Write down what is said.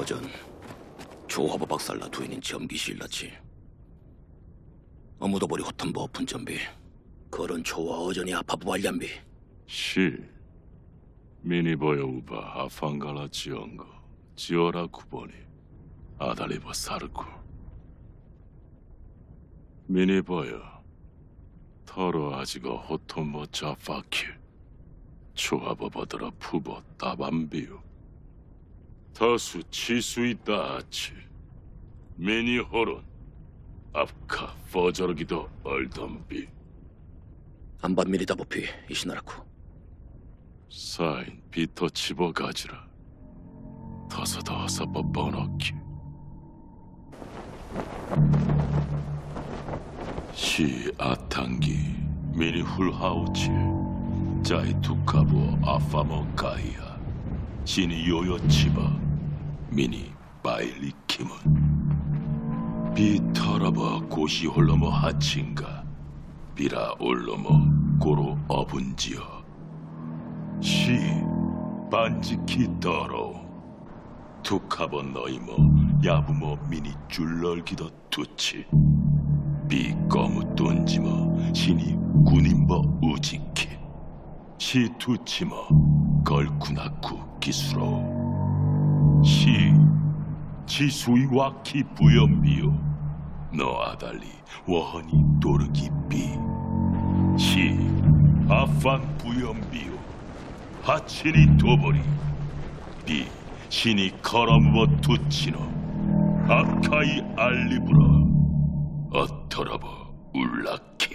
어전 조화보 박살나 두인인 점기시일라치 어무도보리 호탄보 오픈 전비. 그런 초와 어전이 아파부 관련비. 시 미니버여 우바 아판갈라 지언거. 지어라 구보니. 아달리버 사르쿠 미니버여. 터로 아지가 호톤모 자파키 초하버버더라 푸버 따밤비유 더수 치수있다 아치 미니호론 앞카 퍼저르기도 얼덤비. 안반미리다 보피. 이시나라쿠. 사인 비터 치버 가지라. 더서더 어서 뻔뻔하기. 시 아탕기 미니 훌하우치. 자이 투카부 아파모 가이아 시니 요요치바 미니 바일리 키문. 비터라바 고시 홀로모 하친가 비라 올로모 고로 어분지어. 시 반지키 더러. 투카본 너이모 야부모 미니 줄널기더 투치. 비꺼무 뚠지모 신이 군인버 우지키 시 투치모 걸쿠나쿠 기수로 시 지수이와키 부연비요. 너 아달리 워허니 도르기비. 시 아판 부연비요. 하치니 도보리. 비 신이 커럼버 투치노. 아카이 알리브라. 어터러버 울라키